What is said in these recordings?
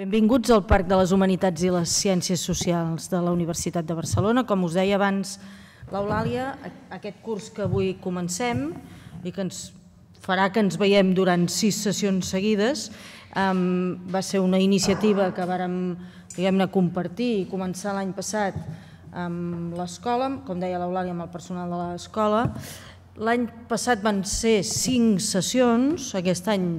Benvinguts al Parc de les Humanitats i les Ciències Socials de la Universitat de Barcelona. Com us deia abans l'Eulàlia, aquest curs que avui comencem i que ens farà que ens veiem durant sis sessions seguides va ser una iniciativa que vàrem diguem-ne compartir i començar l'any passat amb l'escola, com deia l'Eulàlia, amb el personal de l'escola. L'any passat van ser cinc sessions, aquest any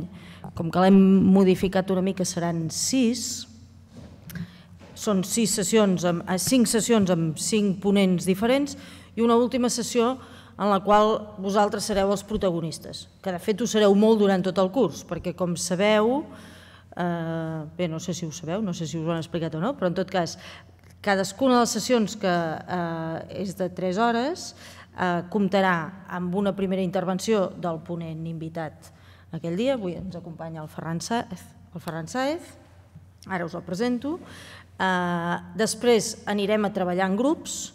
com que l'hem modificat una mica seran sis, són sis sessions, amb, eh, cinc sessions amb cinc ponents diferents i una última sessió en la qual vosaltres sereu els protagonistes, que de fet ho sereu molt durant tot el curs, perquè com sabeu, eh, bé, no sé si ho sabeu, no sé si us ho han explicat o no, però en tot cas, cadascuna de les sessions que eh, és de 3 hores eh, comptarà amb una primera intervenció del ponent invitat aquell dia. Avui ens acompanya el Ferran Saez, el Ferran Saez. ara us el presento. Uh, després anirem a treballar en grups,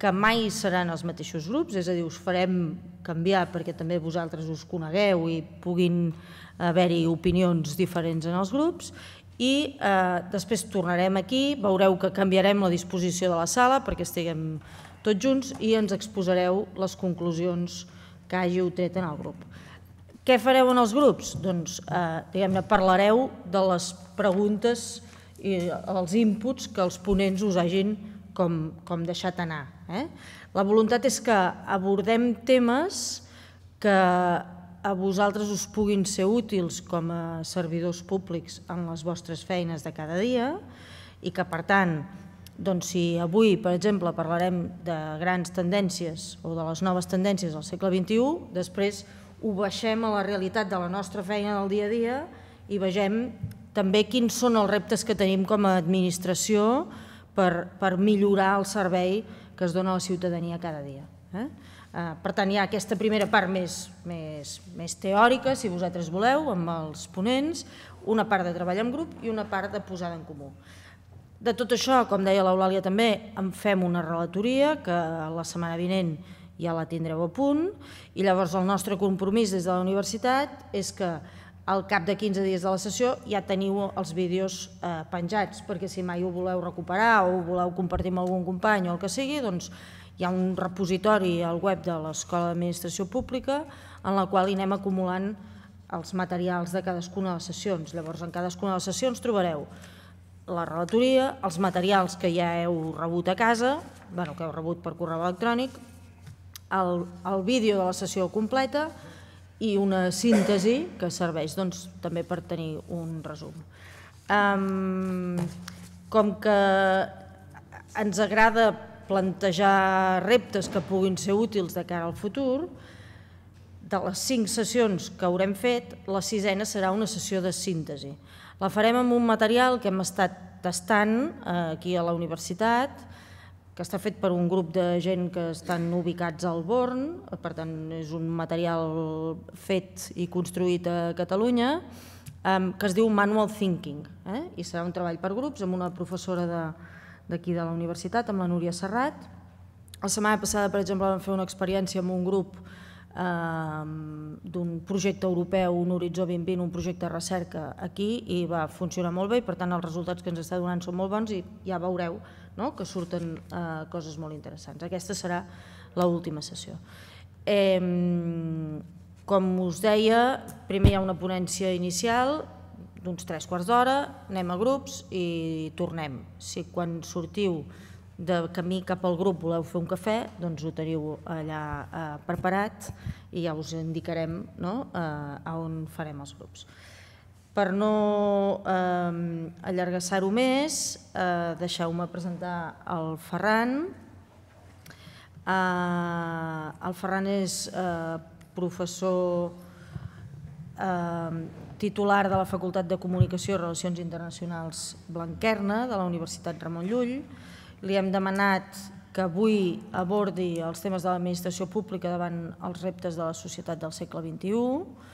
que mai seran els mateixos grups, és a dir, us farem canviar perquè també vosaltres us conegueu i puguin haver-hi opinions diferents en els grups i eh, després tornarem aquí, veureu que canviarem la disposició de la sala perquè estiguem tots junts i ens exposareu les conclusions que hàgiu tret en el grup. Què fareu en els grups? Doncs, eh, diguem-ne, parlareu de les preguntes i els inputs que els ponents us hagin com, com deixat anar. Eh? La voluntat és que abordem temes que a vosaltres us puguin ser útils com a servidors públics en les vostres feines de cada dia i que, per tant, doncs si avui, per exemple, parlarem de grans tendències o de les noves tendències del segle XXI, després ho baixem a la realitat de la nostra feina del dia a dia i vegem també quins són els reptes que tenim com a administració per, per millorar el servei que es dona a la ciutadania cada dia. Eh? Eh, per tant, hi ha aquesta primera part més, més, més teòrica, si vosaltres voleu, amb els ponents, una part de treball en grup i una part de posada en comú. De tot això, com deia l'Eulàlia també, en fem una relatoria que la setmana vinent ja la tindreu a punt i llavors el nostre compromís des de la universitat és que al cap de 15 dies de la sessió ja teniu els vídeos eh, penjats, perquè si mai ho voleu recuperar o ho voleu compartir amb algun company o el que sigui, doncs hi ha un repositori al web de l'Escola d'Administració Pública en la qual anem acumulant els materials de cadascuna de les sessions. Llavors, en cadascuna de les sessions trobareu la relatoria, els materials que ja heu rebut a casa, bueno, que heu rebut per correu electrònic, el, el vídeo de la sessió completa i una síntesi que serveix doncs, també per tenir un resum. Um, com que ens agrada plantejar reptes que puguin ser útils de cara al futur, de les cinc sessions que haurem fet, la sisena serà una sessió de síntesi. La farem amb un material que hem estat tastant eh, aquí a la universitat, que està fet per un grup de gent que estan ubicats al Born, per tant és un material fet i construït a Catalunya, que es diu Manual Thinking, eh? i serà un treball per grups amb una professora d'aquí de, de la universitat, amb la Núria Serrat. La setmana passada, per exemple, vam fer una experiència amb un grup d'un projecte europeu, un Horitzó 2020, un projecte de recerca aquí i va funcionar molt bé i per tant els resultats que ens està donant són molt bons i ja veureu no? que surten eh, coses molt interessants. Aquesta serà l'última sessió. Eh, com us deia, primer hi ha una ponència inicial d'uns tres quarts d'hora, anem a grups i tornem. Si quan sortiu de camí cap al grup voleu fer un cafè, doncs ho teniu allà eh, preparat i ja us indicarem no? eh, a on farem els grups. Per no eh, allargassar-ho més, eh, deixeu-me presentar el Ferran. Eh, el Ferran és eh, professor eh, titular de la Facultat de Comunicació i Relacions Internacionals Blanquerna de la Universitat Ramon Llull. Li hem demanat que avui abordi els temes de l'administració pública davant els reptes de la societat del segle XXI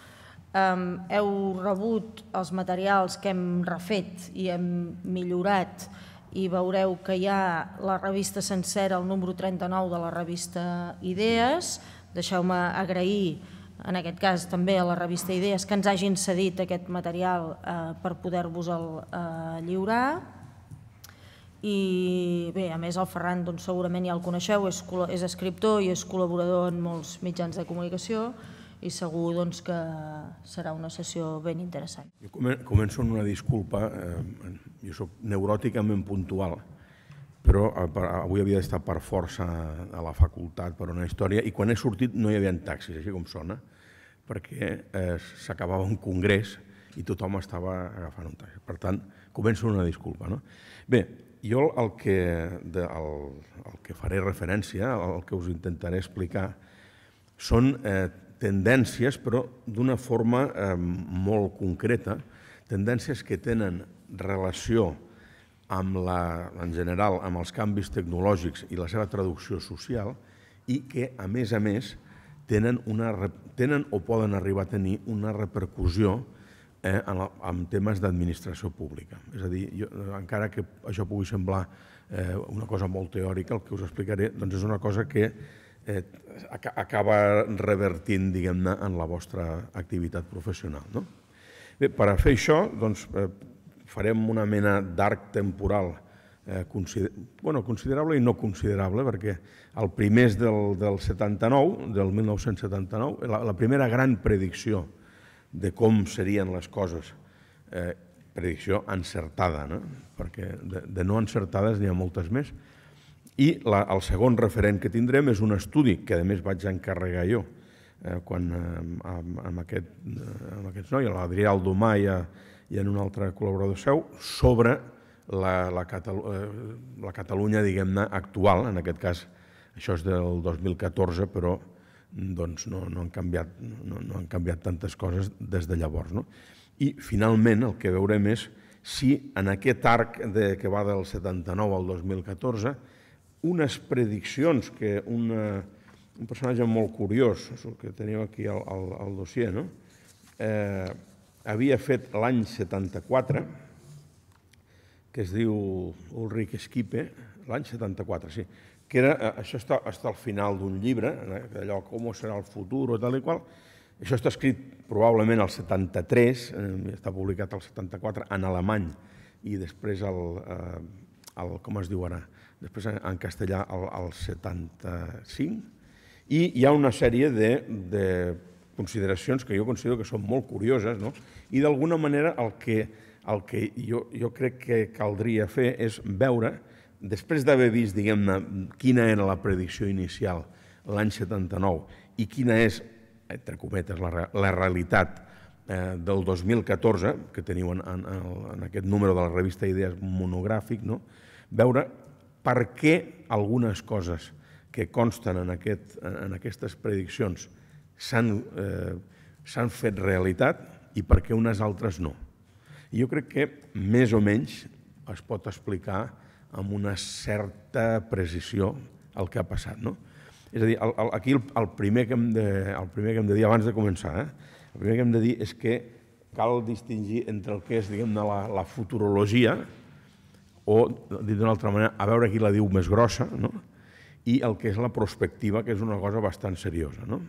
Heu rebut els materials que hem refet i hem millorat i veureu que hi ha la revista sencera, el número 39 de la revista Idees. Deixeu-me agrair en aquest cas també a la revista Idees, que ens hagin cedit aquest material eh, per poder-vos-el eh, lliurar. I bé, a més el Ferran doncs, segurament ja el coneixeu, és, és escriptor i és col·laborador en molts mitjans de comunicació i segur doncs, que serà una sessió ben interessant. Jo començo amb una disculpa, eh, jo sóc neuròticament puntual, però eh, avui havia d'estar per força a la facultat per una història i quan he sortit no hi havia taxis, així com sona, perquè eh, s'acabava un congrés i tothom estava agafant un taxi. Per tant, començo una disculpa. No? Bé, jo el que, de, el, el que faré referència, el que us intentaré explicar, són eh, tendències, però d'una forma molt concreta, tendències que tenen relació amb la, en general amb els canvis tecnològics i la seva traducció social i que, a més a més, tenen, una, tenen o poden arribar a tenir una repercussió eh, en, en temes d'administració pública. És a dir, jo, encara que això pugui semblar eh, una cosa molt teòrica, el que us explicaré doncs és una cosa que eh, acaba revertint, diguem-ne, en la vostra activitat professional. No? Bé, per a fer això, doncs, eh, farem una mena d'arc temporal eh, consider bueno, considerable i no considerable, perquè el primer és del, del 79, del 1979, la, la primera gran predicció de com serien les coses, eh, predicció encertada, no? perquè de, de no encertades n'hi ha moltes més, i la, el segon referent que tindrem és un estudi que a més vaig encarregar jo, eh, quan eh, amb, amb, aquest, eh, amb aquests nois, l'Adrià Aldomà i, a, i en un altre col·laborador seu, sobre la, la, Catalu eh, la Catalunya, diguem-ne, actual, en aquest cas això és del 2014, però doncs no, no, han canviat, no, no han canviat tantes coses des de llavors. No? I finalment el que veurem és si en aquest arc de, que va del 79 al 2014 unes prediccions que una, un personatge molt curiós, el que teniu aquí al, al, al dossier, no? eh, havia fet l'any 74, que es diu Ulrich Skipe, l'any 74, sí, que era, eh, això està, està al final d'un llibre, eh, allò com serà el futur o tal i qual, això està escrit probablement al 73, eh, està publicat al 74 en alemany i després el, eh, el com es diu ara, després en castellà el, el 75, i hi ha una sèrie de, de consideracions que jo considero que són molt curioses, no? i d'alguna manera el que el que jo, jo crec que caldria fer és veure, després d'haver vist, diguem-ne, quina era la predicció inicial l'any 79 i quina és, entre cometes, la, la realitat eh, del 2014, que teniu en, en, en aquest número de la revista Idees monogràfic, no? Veure per què algunes coses que consten en, aquest, en aquestes prediccions s'han eh, fet realitat i per què unes altres no. I jo crec que més o menys es pot explicar amb una certa precisió el que ha passat. No? És a dir, el, el, aquí el, el, primer que hem de, el primer que hem de dir abans de començar, eh? el primer que hem de dir és que cal distingir entre el que és diguem la, la futurologia, o, dit d'una altra manera, a veure qui la diu més grossa, no? i el que és la prospectiva, que és una cosa bastant seriosa. No?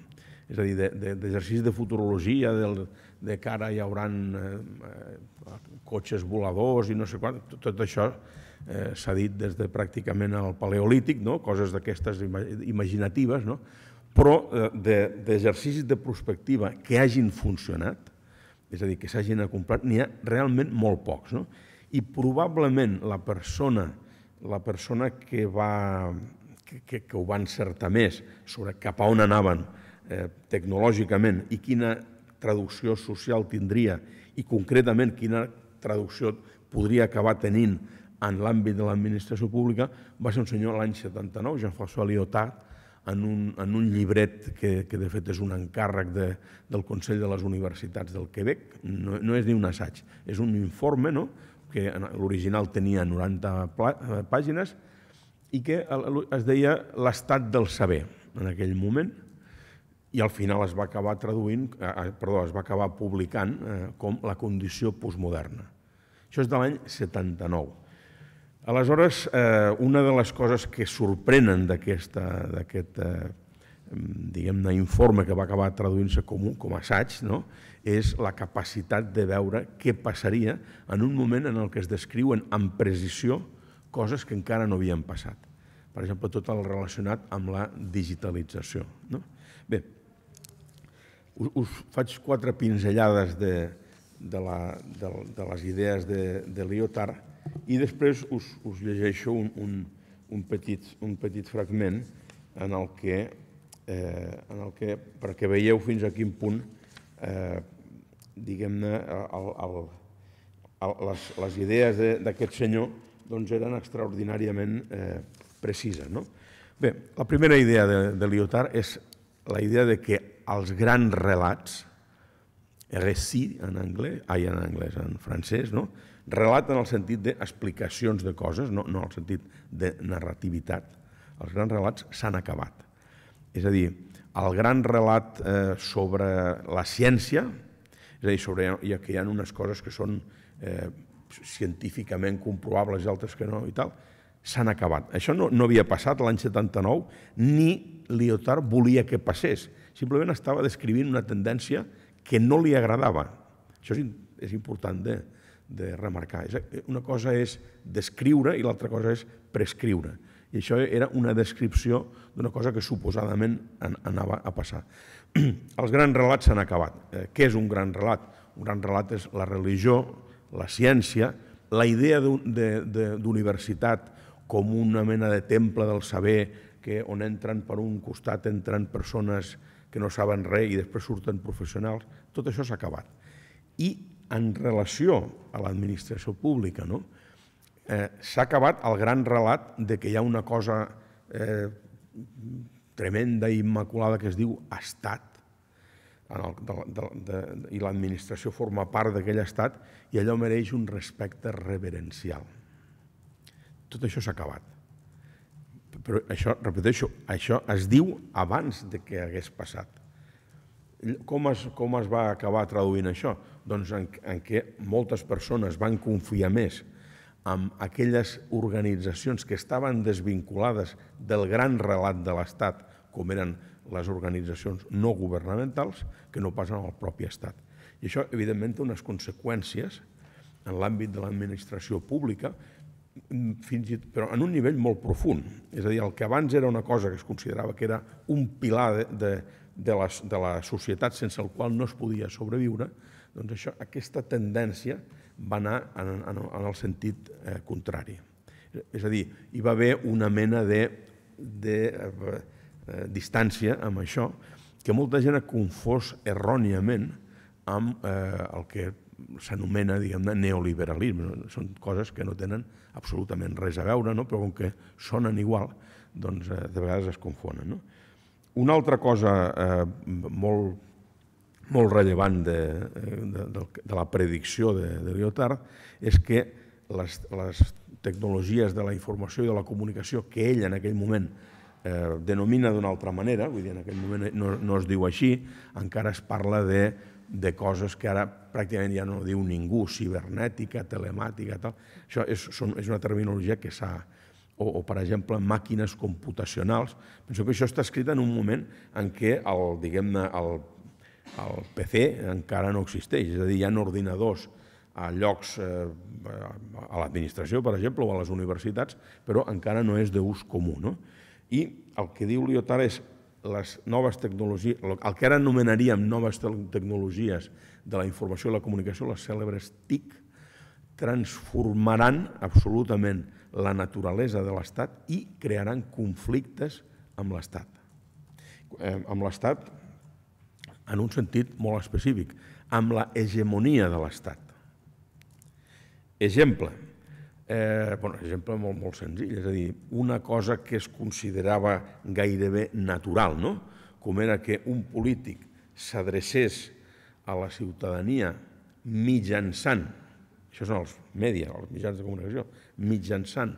És a dir, d'exercicis de, de, de futurologia, del, de cara hi haurà eh, eh, cotxes voladors i no sé quan, tot, tot això eh, s'ha dit des de pràcticament el paleolític, no? coses d'aquestes imaginatives, no? però eh, d'exercicis de, de prospectiva que hagin funcionat, és a dir, que s'hagin acomplat, n'hi ha realment molt pocs. No? I probablement la persona, la persona que, va, que, que, que ho va encertar més sobre cap a on anaven eh, tecnològicament i quina traducció social tindria i concretament quina traducció podria acabar tenint en l'àmbit de l'administració pública va ser un senyor l'any 79, Jean-François Lyotard, en un, en un llibret que, que de fet és un encàrrec de, del Consell de les Universitats del Quebec, no, no és ni un assaig, és un informe no? Que l'original tenia 90 pàgines i que es deia l'estat del saber en aquell moment, i al final es va acabar traduint, eh, eh, perdó, es va acabar publicant eh, com la condició postmoderna. Això és de l'any 79. Aleshores, eh, una de les coses que sorprenen d'aquest eh, diguem-ne, informe que va acabar traduint-se com, com a assaig, no? és la capacitat de veure què passaria en un moment en el que es descriuen amb precisió coses que encara no havien passat. Per exemple, tot el relacionat amb la digitalització. No? Bé, us, us faig quatre pinzellades de, de, la, de, de les idees de, de Lyotard i després us, us llegeixo un, un, un, petit, un petit fragment en el que, eh, en el que perquè veieu fins a quin punt eh, diguem-ne, les, les idees d'aquest senyor doncs, eren extraordinàriament eh, precises. No? Bé, la primera idea de, de Lyotard és la idea de que els grans relats, récit en anglès, ai, en anglès, en francès, no? relat en el sentit d'explicacions de coses, no, no en el sentit de narrativitat. Els grans relats s'han acabat. És a dir, el gran relat eh, sobre la ciència, és a dir, sobre, que hi ha unes coses que són eh, científicament comprovables i altres que no i tal, s'han acabat. Això no, no havia passat l'any 79, ni Lyotard volia que passés. Simplement estava descrivint una tendència que no li agradava. Això és, és important de, de remarcar. Una cosa és descriure i l'altra cosa és prescriure. I això era una descripció d'una cosa que suposadament anava a passar. Els grans relats s'han acabat. Eh, què és un gran relat? Un gran relat és la religió, la ciència, la idea d'universitat com una mena de temple del saber que on entren per un costat entren persones que no saben res i després surten professionals, tot això s'ha acabat. I en relació a l'administració pública, no? Eh, s'ha acabat el gran relat de que hi ha una cosa eh, tremenda i immaculada que es diu estat, en el, de, de, i l'administració forma part d'aquell estat i allò mereix un respecte reverencial. Tot això s'ha acabat. Però això, repeteixo, això es diu abans de que hagués passat. Com es, com es va acabar traduint això? Doncs en, en què moltes persones van confiar més amb aquelles organitzacions que estaven desvinculades del gran relat de l'Estat, com eren les organitzacions no governamentals que no passen al propi Estat. I això, evidentment, té unes conseqüències en l'àmbit de l'administració pública, fins i, però en un nivell molt profund. És a dir, el que abans era una cosa que es considerava que era un pilar de, de, de, la, de la societat sense el qual no es podia sobreviure, doncs això, aquesta tendència va anar en, en, en el sentit eh, contrari. És a dir, hi va haver una mena de, de eh, distància amb això, que molta gent ha confós erròniament amb eh, el que s'anomena, diguem-ne, neoliberalisme. Són coses que no tenen absolutament res a veure, no? però com que sonen igual, doncs eh, de vegades es confonen. No? Una altra cosa eh, molt, molt rellevant de, de, de, de la predicció de, de Lyotard és que les, les tecnologies de la informació i de la comunicació que ell en aquell moment eh, denomina d'una altra manera, vull dir, en aquell moment no, no es diu així, encara es parla de, de coses que ara pràcticament ja no diu ningú, cibernètica, telemàtica, tal. Això és, són, és una terminologia que s'ha... O, o, per exemple, màquines computacionals. Penso que això està escrit en un moment en què el, diguem-ne, el, el PC encara no existeix, és a dir, hi ha ordinadors a llocs, eh, a l'administració, per exemple, o a les universitats, però encara no és d'ús comú. No? I el que diu Lyotard és les noves tecnologies, el que ara anomenaríem noves tecnologies de la informació i la comunicació, les cèlebres TIC, transformaran absolutament la naturalesa de l'Estat i crearan conflictes amb l'Estat. Eh, amb l'Estat en un sentit molt específic, amb la hegemonia de l'Estat. Exemple, Eh, exemple molt, molt senzill, és a dir, una cosa que es considerava gairebé natural, no? com era que un polític s'adrecés a la ciutadania mitjançant, això són els mèdia, els mitjans de comunicació, mitjançant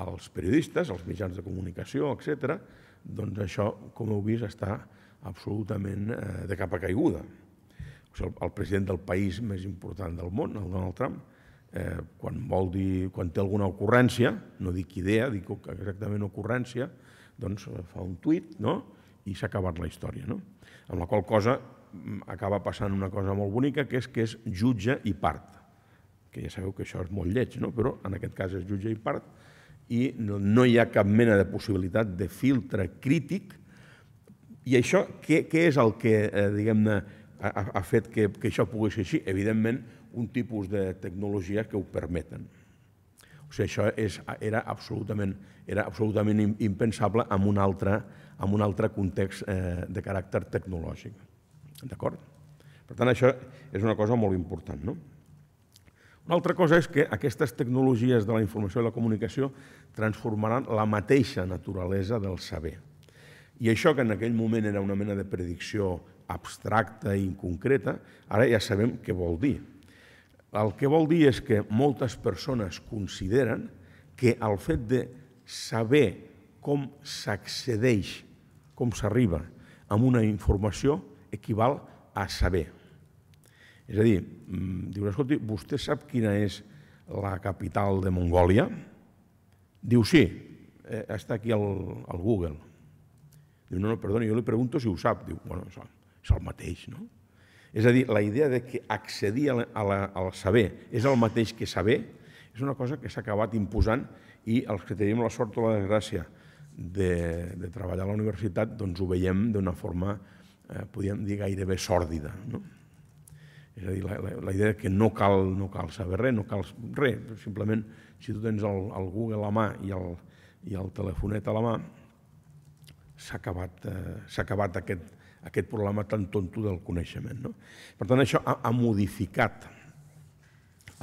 els periodistes, els mitjans de comunicació, etc., doncs això, com heu vist, està absolutament eh, de capa caiguda. O sigui, el, el president del país més important del món, el Donald Trump, eh, quan vol dir, quan té alguna ocurrència, no dic idea, dic exactament ocurrència, doncs eh, fa un tuit, no? i s'ha acabat la història. No? Amb la qual cosa mm, acaba passant una cosa molt bonica, que és que és jutge i part, que ja sabeu que això és molt lleig, no? però en aquest cas és jutge i part, i no, no hi ha cap mena de possibilitat de filtre crític, i això, què, què és el que, eh, diguem-ne, ha, ha fet que, que això pugui ser així? Evidentment, un tipus de tecnologia que ho permeten. O sigui, això és, era, absolutament, era absolutament impensable en un altre, en un altre context eh, de caràcter tecnològic. D'acord? Per tant, això és una cosa molt important. No? Una altra cosa és que aquestes tecnologies de la informació i la comunicació transformaran la mateixa naturalesa del saber. I això que en aquell moment era una mena de predicció abstracta i inconcreta, ara ja sabem què vol dir. El que vol dir és que moltes persones consideren que el fet de saber com s'accedeix, com s'arriba a una informació, equival a saber. És a dir, mm, diu, escolti, vostè sap quina és la capital de Mongòlia? Diu, sí, eh, està aquí al, al Google. Diu, no, no, perdoni, jo li pregunto si ho sap. Diu, bueno, és el mateix, no? És a dir, la idea de que accedir a la, a la, al saber és el mateix que saber és una cosa que s'ha acabat imposant i els que tenim la sort o la desgràcia de, de treballar a la universitat doncs ho veiem d'una forma, eh, podríem dir, gairebé sòrdida. No? És a dir, la, la, la idea que no cal, no cal saber res, no cal res, simplement si tu tens el, el Google a la mà i el, i el telefonet a la mà, s'ha acabat, eh, acabat aquest, aquest problema tan tonto del coneixement. No? Per tant, això ha, ha modificat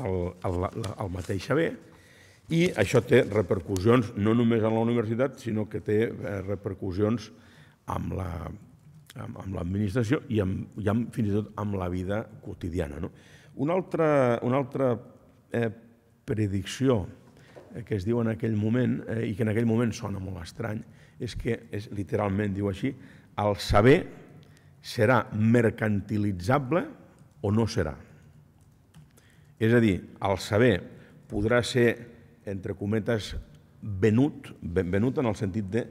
el, el, el mateix saber i això té repercussions no només en la universitat, sinó que té eh, repercussions amb la, amb, amb l'administració i, amb, i amb, fins i tot amb la vida quotidiana. No? Una altra, una altra eh, predicció que es diu en aquell moment, eh, i que en aquell moment sona molt estrany, és que és, literalment diu així, el saber serà mercantilitzable o no serà. És a dir, el saber podrà ser, entre cometes, venut, venut en el sentit de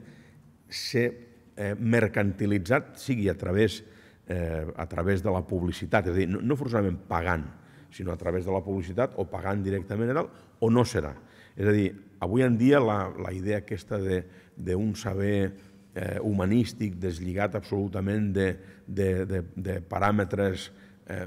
ser eh, mercantilitzat, sigui a través, eh, a través de la publicitat, és a dir, no, no forçament pagant, sinó a través de la publicitat o pagant directament o no serà. És a dir, avui en dia la, la idea aquesta d'un saber eh, humanístic deslligat absolutament de, de, de, de paràmetres eh,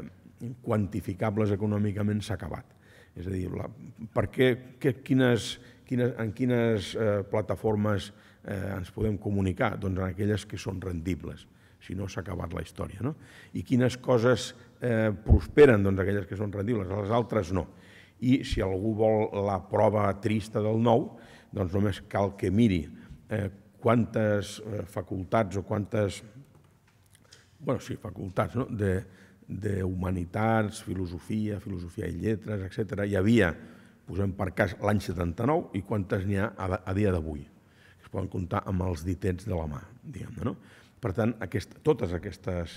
quantificables econòmicament s'ha acabat. És a dir, la, per què, que, quines, quines, en quines eh, plataformes eh, ens podem comunicar? Doncs en aquelles que són rendibles, si no s'ha acabat la història. No? I quines coses eh, prosperen? Doncs aquelles que són rendibles, les altres no. I si algú vol la prova trista del nou, doncs només cal que miri eh, quantes eh, facultats o quantes, bueno, sí, facultats no? de, de humanitats, filosofia, filosofia i lletres, etc. Hi havia, posem per cas, l'any 79 i quantes n'hi ha a, a dia d'avui. Es poden comptar amb els ditets de la mà, diguem-ne. No? Per tant, aquest, totes aquestes,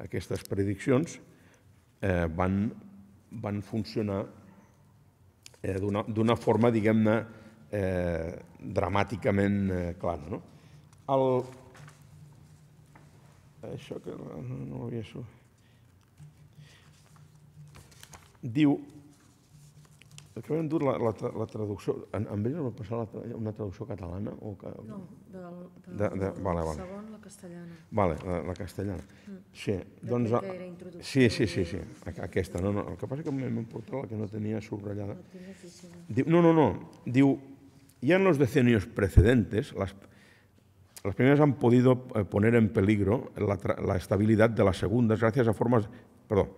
aquestes prediccions eh, van, van funcionar eh, d'una forma, diguem-ne, eh, dramàticament eh, clara. No? El... Això que no, no ho havia. Diu, que dut la, la, la traducció, en, en ells va passar la, una traducció catalana? O que... No, de, de, de, de, vale, vale. segon la castellana. Vale, la, la castellana. Mm. Sí, De doncs... que era Sí, sí, sí, sí, aquesta. No, no, el que passa és que m'hem portat la que no tenia subratllada. Diu, no, no, no. Diu, ya en los decenios precedentes, las, las primeras han podido eh, poner en peligro la, la, estabilidad de las segundas gracias a formas, perdón,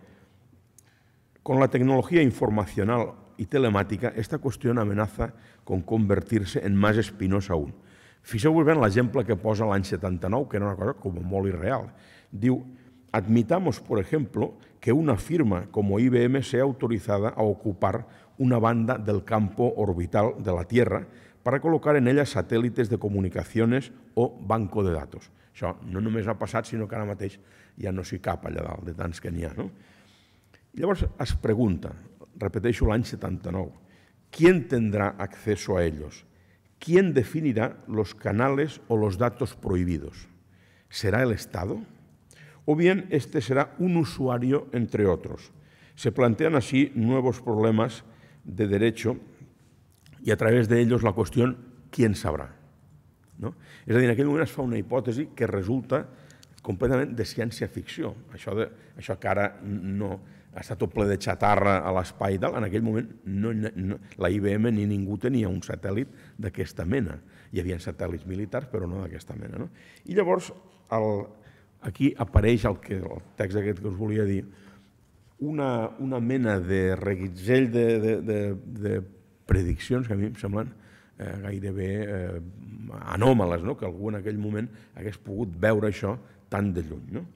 con la tecnología informacional y telemática, esta cuestión amenaza con convertirse en más espinosa aún. Fixeu-vos bé en l'exemple que posa l'any 79, que era una cosa com molt irreal. Diu, admitamos, por ejemplo, que una firma como IBM sea autorizada a ocupar una banda del campo orbital de la Tierra para colocar en ella satélites de comunicaciones o banco de datos. Això no només ha passat, sinó que ara mateix ja no s'hi cap allà dalt, de tants que n'hi ha. No? Llavors es pregunta, repeteixo l'any 79, ¿quién tendrá acceso a ellos? ¿Quién definirá los canales o los datos prohibidos? será el Estado, o bien este será un usuario entre otros. Se plantean así nuevos problemas de derecho y a través de ellos la cuestión ¿quién sabrá? No? És a dir, en es una hipòtesi que resulta completament de ciència-ficció. Això, de, això que no, està tot ple de xatarra a l'espai i tal, en aquell moment no, no, la IBM ni ningú tenia un satèl·lit d'aquesta mena. Hi havia satèl·lits militars, però no d'aquesta mena. No? I llavors, el, aquí apareix el, que, el text aquest que us volia dir, una, una mena de reguitzell de, de, de, de prediccions que a mi em semblen eh, gairebé eh, anòmales, no? que algú en aquell moment hagués pogut veure això tan de lluny. ¿no?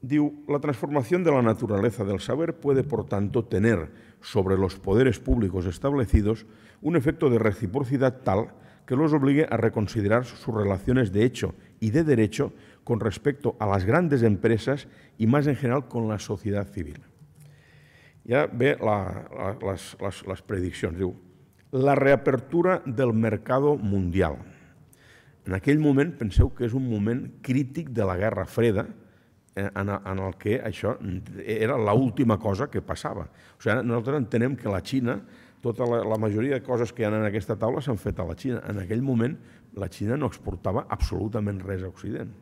Diu, la transformación de la naturaleza del saber puede, por tanto, tener sobre los poderes públicos establecidos un efecto de reciprocidad tal que los obligue a reconsiderar sus relaciones de hecho y de derecho con respecto a las grandes empresas y más en general con la sociedad civil. Ja ve la, la, la reapertura del mercado mundial. En aquell moment penseu que és un moment crític de la Guerra Freda, en, en el que això era l'última cosa que passava. O sigui, nosaltres entenem que la Xina, tota la, la majoria de coses que hi ha en aquesta taula s'han fet a la Xina. En aquell moment la Xina no exportava absolutament res a Occident.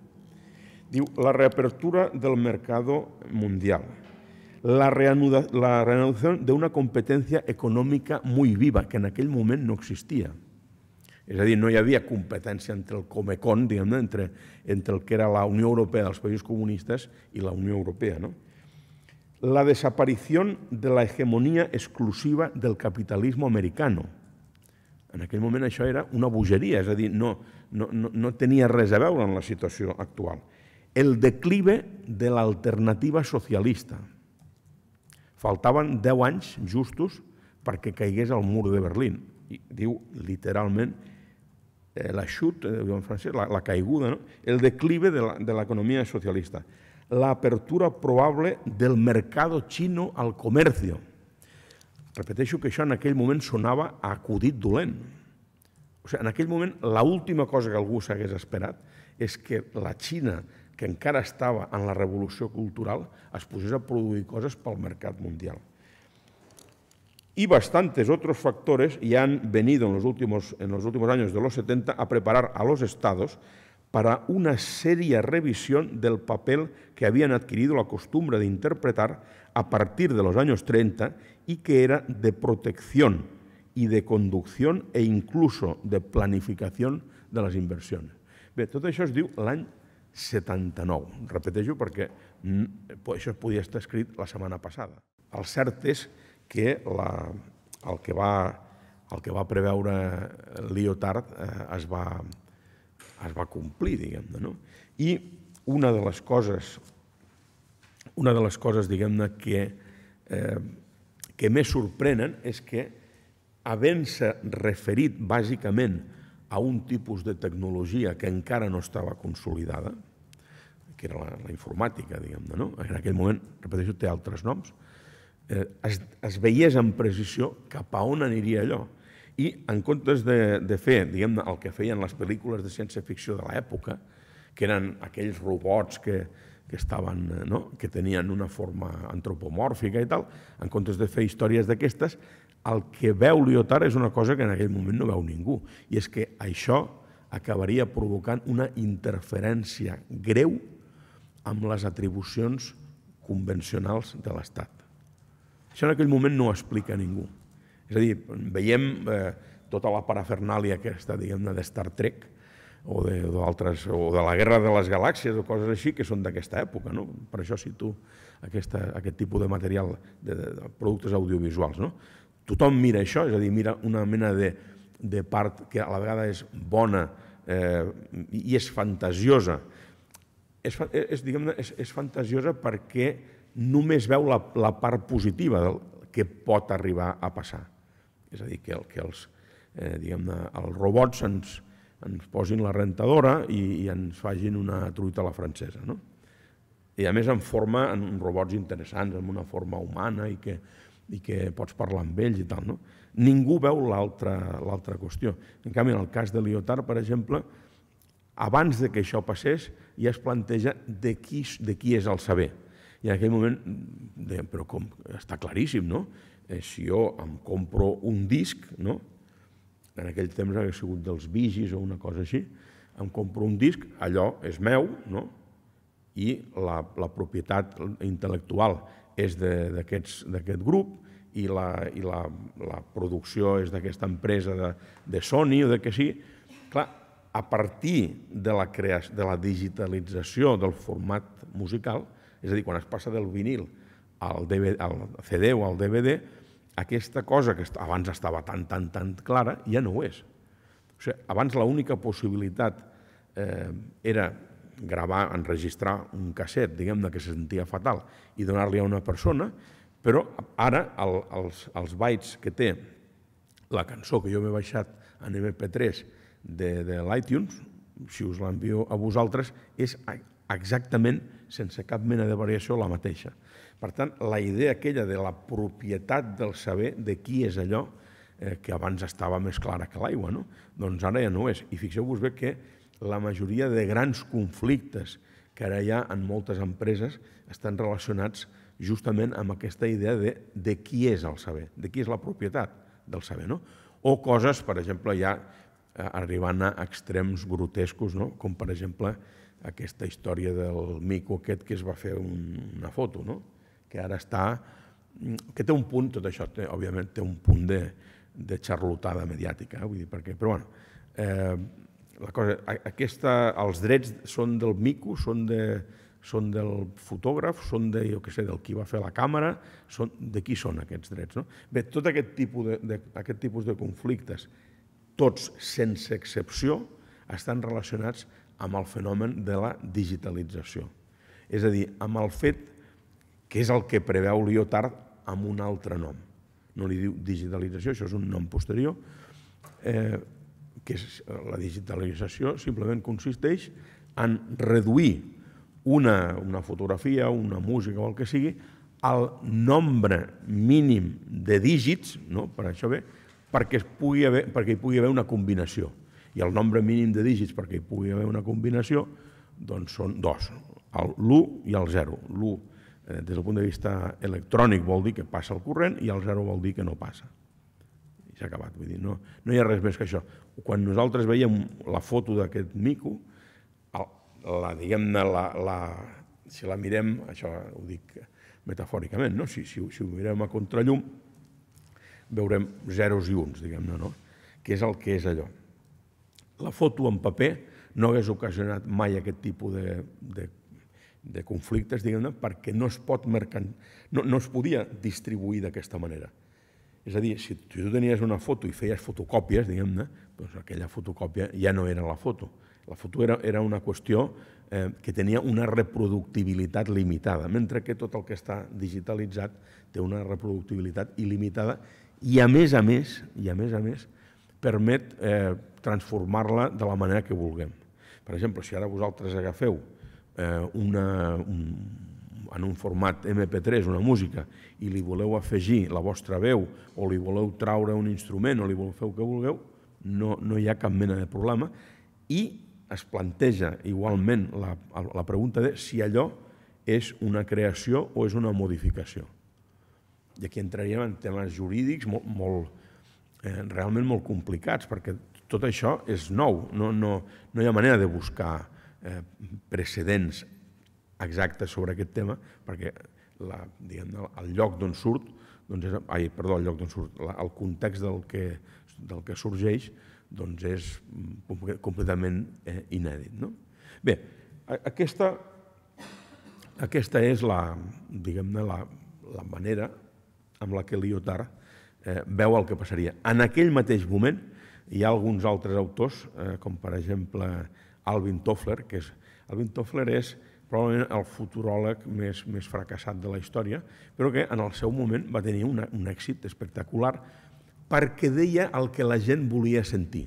Diu, la reapertura del mercado mundial. La, reanuda, la reanudación de una competencia económica muy viva, que en aquell moment no existia. És a dir, no hi havia competència entre el Comecon, diguem entre, entre el que era la Unió Europea dels països comunistes i la Unió Europea. No? La desaparició de la hegemonia exclusiva del capitalisme americano. En aquell moment això era una bogeria, és a dir, no, no, no, no tenia res a veure amb la situació actual. El declive de l'alternativa socialista. Faltaven 10 anys justos perquè caigués el mur de Berlín. I diu literalment eh, la chute, eh, en francès, la, la caiguda, ¿no? el declive de la economía socialista, la apertura probable del mercado chino al comercio. Repeteixo que això en aquell moment sonava a acudit dolent. O sigui, en aquell moment, l'última cosa que algú s'hagués esperat és que la Xina, que encara estava en la revolució cultural, es posés a produir coses pel mercat mundial y bastantes otros factores ya han venido en los, últimos, en los últimos años de los 70 a preparar a los estados para una seria revisión del papel que habían adquirido la costumbre de interpretar a partir de los años 30 y que era de protección y de conducción e incluso de planificación de les inversions. Bé, tot això es diu l'any 79. Repeteixo perquè això podia estar escrit la setmana passada. El cert és que que la, el, que va, el que va preveure Lyotard eh, es, va, es va complir, diguem-ne. No? I una de les coses, una de les coses diguem-ne, que, eh, que més sorprenen és que, havent-se referit bàsicament a un tipus de tecnologia que encara no estava consolidada, que era la, la informàtica, diguem-ne, no? En aquell moment, repeteixo, té altres noms, eh, es, es veiés amb precisió cap a on aniria allò. I en comptes de, de fer, diguem el que feien les pel·lícules de ciència-ficció de l'època, que eren aquells robots que, que, estaven, eh, no? que tenien una forma antropomòrfica i tal, en comptes de fer històries d'aquestes, el que veu Lyotard és una cosa que en aquell moment no veu ningú, i és que això acabaria provocant una interferència greu amb les atribucions convencionals de l'Estat. Això en aquell moment no ho explica ningú. És a dir, veiem eh, tota la parafernàlia aquesta, diguem-ne, de Star Trek, o de, altres, o de la Guerra de les Galàxies, o coses així, que són d'aquesta època. No? Per això cito aquesta, aquest tipus de material, de, de, de productes audiovisuals. No? Tothom mira això, és a dir, mira una mena de, de part que a la vegada és bona eh, i és fantasiosa. És, és, diguem és, és fantasiosa perquè només veu la, la part positiva del que pot arribar a passar. És a dir, que, el, que els, eh, diguem els robots ens, ens posin la rentadora i, i ens fagin una truita a la francesa. No? I a més en forma, en robots interessants, amb una forma humana i que, i que pots parlar amb ells i tal. No? Ningú veu l'altra qüestió. En canvi, en el cas de Lyotard, per exemple, abans de que això passés, ja es planteja de qui, de qui és el saber. I en aquell moment dèiem, però com, està claríssim, no? Eh, si jo em compro un disc, no? en aquell temps hauria sigut dels vigis o una cosa així, em compro un disc, allò és meu, no? i la, la propietat intel·lectual és d'aquest grup, i la, i la, la producció és d'aquesta empresa de, de Sony o de que sí, clar, a partir de la, creació, de la digitalització del format musical, és a dir, quan es passa del vinil al, DVD, al CD o al DVD, aquesta cosa que abans estava tan, tan, tan clara ja no ho és. O sigui, abans l'única possibilitat eh, era gravar, enregistrar un casset, diguem-ne, que se sentia fatal, i donar-li a una persona, però ara el, els, els bytes que té la cançó que jo m'he baixat en MP3 de, de l'iTunes, si us l'envio a vosaltres, és exactament, sense cap mena de variació, la mateixa. Per tant, la idea aquella de la propietat del saber de qui és allò eh, que abans estava més clara que l'aigua, no? doncs ara ja no és. I fixeu-vos bé que la majoria de grans conflictes que ara hi ha en moltes empreses estan relacionats justament amb aquesta idea de, de qui és el saber, de qui és la propietat del saber. No? O coses, per exemple, ja eh, arribant a extrems grotescos, no? com per exemple aquesta història del mico aquest que es va fer un, una foto, no? que ara està... que té un punt, tot això, té, òbviament té un punt de, de xarlotada mediàtica, eh? vull dir, perquè, però bueno, eh, la cosa, aquesta, els drets són del mico, són de, són del fotògraf, són de, jo què sé, del qui va fer la càmera, són, de qui són aquests drets. No? Bé, tot aquest tipus de, de, aquest tipus de conflictes, tots sense excepció, estan relacionats amb el fenomen de la digitalització. És a dir, amb el fet que és el que preveu Lyotard amb un altre nom. No li diu digitalització, això és un nom posterior, eh, que la digitalització simplement consisteix en reduir una, una fotografia, una música o el que sigui, el nombre mínim de dígits, no? per això bé, perquè, es pugui haver, perquè hi pugui haver una combinació. I el nombre mínim de dígits perquè hi pugui haver una combinació doncs són dos, l'1 i el 0. L'1 eh, des del punt de vista electrònic vol dir que passa el corrent i el 0 vol dir que no passa. I s'ha acabat, vull dir, no, no hi ha res més que això. Quan nosaltres veiem la foto d'aquest mico, la, diguem-ne, la, la, si la mirem, això ho dic metafòricament, no? si, si, si ho mirem a contrallum, veurem zeros i uns, diguem-ne, no? que és el que és allò. La foto en paper no hagués ocasionat mai aquest tipus de, de, de conflictes, diguem-ne, perquè no es pot mercant... no, no es podia distribuir d'aquesta manera. És a dir, si tu tenies una foto i feies fotocòpies, diguem-ne, doncs aquella fotocòpia ja no era la foto, la foto era, era una qüestió eh, que tenia una reproductibilitat limitada, mentre que tot el que està digitalitzat té una reproductibilitat il·limitada i a més a més, i a més a més, permet eh, transformar-la de la manera que vulguem. Per exemple, si ara vosaltres agafeu eh, una, un, en un format MP3 una música i li voleu afegir la vostra veu o li voleu traure un instrument o li voleu fer el que vulgueu, no, no hi ha cap mena de problema i es planteja igualment la, la pregunta de si allò és una creació o és una modificació. I aquí entraríem en temes jurídics molt, molt, eh, realment molt complicats, perquè tot això és nou, no, no, no hi ha manera de buscar eh, precedents exactes sobre aquest tema, perquè la, diguem, el lloc d'on surt, doncs és, ai, perdó, el lloc d'on surt, la, el context del que, del que sorgeix, doncs és completament eh, inèdit. No? Bé, aquesta, aquesta és la, diguem-ne, la, la manera amb la que Lyotard eh, veu el que passaria. En aquell mateix moment hi ha alguns altres autors, eh, com per exemple Alvin Toffler, que és, Alvin Toffler és probablement el futuròleg més, més fracassat de la història, però que en el seu moment va tenir una, un èxit espectacular perquè deia el que la gent volia sentir.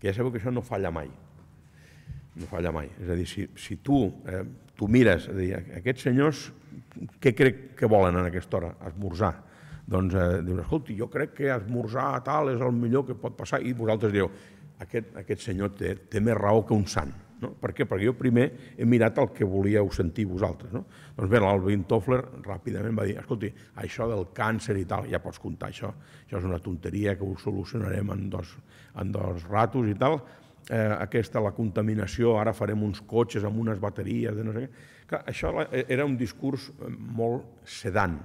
Que ja sabeu que això no falla mai. No falla mai. És a dir, si, si tu, eh, tu mires, dir, aquests senyors, què crec que volen en aquesta hora? Esmorzar. Doncs eh, dius, escolti, jo crec que esmorzar tal és el millor que pot passar, i vosaltres dieu, aquest, aquest senyor té, té més raó que un sant. No? Per què? Perquè jo primer he mirat el que volíeu sentir vosaltres. No? Doncs bé, l'Alvin Toffler ràpidament va dir, escolti, això del càncer i tal, ja pots comptar això, això és una tonteria que ho solucionarem en dos, en dos ratos i tal, eh, aquesta, la contaminació, ara farem uns cotxes amb unes bateries, de no sé què. Clar, això era un discurs molt sedant,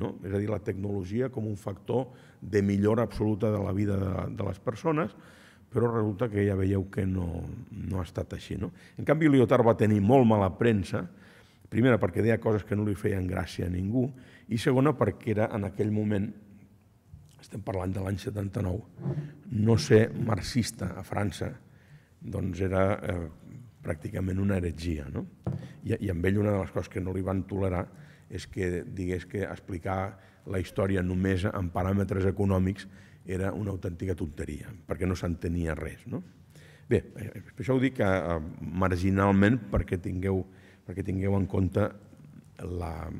no? és a dir, la tecnologia com un factor de millora absoluta de la vida de, de les persones, però resulta que ja veieu que no, no ha estat així. No? En canvi, Lyotard va tenir molt mala premsa, primera perquè deia coses que no li feien gràcia a ningú, i segona perquè era en aquell moment, estem parlant de l'any 79, no ser marxista a França, doncs era eh, pràcticament una heretgia. No? I, I amb ell una de les coses que no li van tolerar és que digués que explicar la història només en paràmetres econòmics era una autèntica tonteria, perquè no s'entenia res. No? Bé, eh, per això ho dic eh, marginalment perquè tingueu, perquè tingueu en compte la,